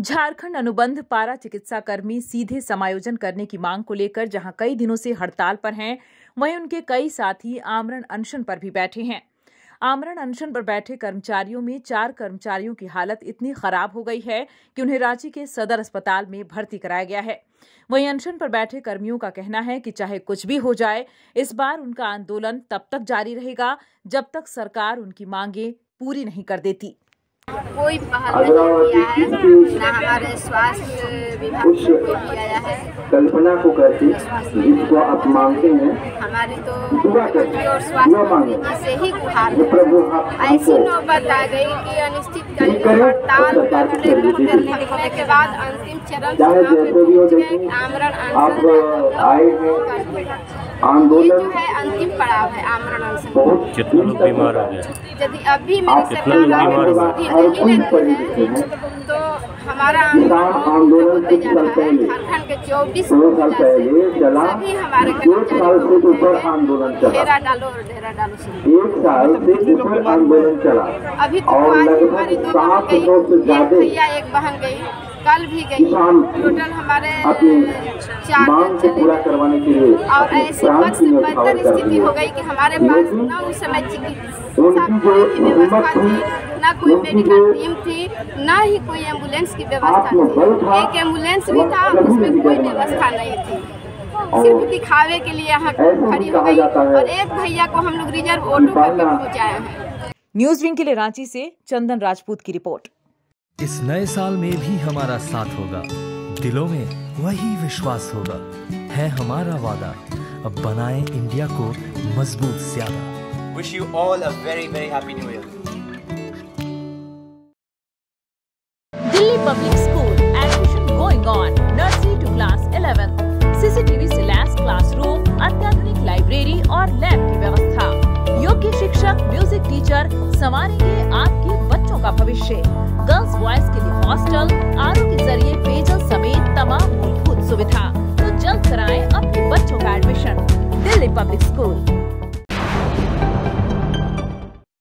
झारखंड अनुबंध पारा चिकित्सा कर्मी सीधे समायोजन करने की मांग को लेकर जहाँ कई दिनों से हड़ताल पर हैं, वहीं उनके कई साथी आमरण अनशन पर भी बैठे हैं। आमरण अनशन पर बैठे कर्मचारियों में चार कर्मचारियों की हालत इतनी खराब हो गई है कि उन्हें रांची के सदर अस्पताल में भर्ती कराया गया है। वहीं अनशन पर बैठे कर्मियों का कहना है कि चाहे कुछ भी हो जाए, इस बार उनका आंदोलन तब तक जारी रहेगा जब तक सरकार उनकी मांगे पूरी नहीं कर देती। कोई पहल नहीं किया है न हमारे स्वास्थ्य विभाग उस कोई भी आया है। कल्पना को करके जिसको आप मांगते हैं हमारी तो मुख्यमंत्री और स्वास्थ्य मांगे मंत्री जी से ही गुहार ऐसी नौबत आ गई कि अनिश्चितकालीन हड़ताल करने के बाद अंतिम चरण आमरण हैं। आंदोलन जो है अंतिम पड़ाव है आमरण अनशन बहुत कितना लोग बीमार हो गए? यदि अभी मेरे सरकार? नहीं लेती है तो हमारा आंदोलन होते कुछ जा है चौबीस दो साल पहले चला सभी हमारे दो साल से ऊपर आंदोलन चला। डेरा डालो और डेरा डालो एक साल से ऊपर आंदोलन चला। अभी तो आज हमारी दो बहन गई। एक भैया एक बहन गई। कल भी गई। टोटल हमारे चार दिन चले पूरा करवाने के लिए और अपने ऐसी बदतर स्थिति हो। गई कि हमारे पास न उस समय चिकित्सा की व्यवस्था थी, न कोई मेडिकल टीम थी न ही कोई एंबुलेंस की व्यवस्था थी। एक एंबुलेंस भी था उसमें कोई व्यवस्था नहीं थी। सिर्फ़ दिखावे के लिए यहाँ खड़ी हो गई और एक भैया को हम लोग रिज़र्व ऑटो करके पहुँचाए हैं। न्यूज़ विंग के लिए रांची से चंदन राजपूत की रिपोर्ट। इस नए साल में भी हमारा साथ होगा। दिलों में वही विश्वास होगा। है हमारा वादा। अब बनाएँ इंडिया को मज़बूत ज़्यादा। Wish you all a very, very happy new year. Public school admission going on nursery to class 11 CCTV से लैस क्लासरूम अत्याधुनिक लाइब्रेरी और लैब की व्यवस्था. योग्य शिक्षक म्यूज़िक टीचर संवारेंगे आपके बच्चों का भविष्य. गर्ल्स बॉयज़ के लिए हॉस्टल आर के ज़रिए पेयजल समेत तमाम मूलभूत सुविधा. तो जल्द कराएँ अपने बच्चों का एडमिशन दिल्ली पब्लिक स्कूल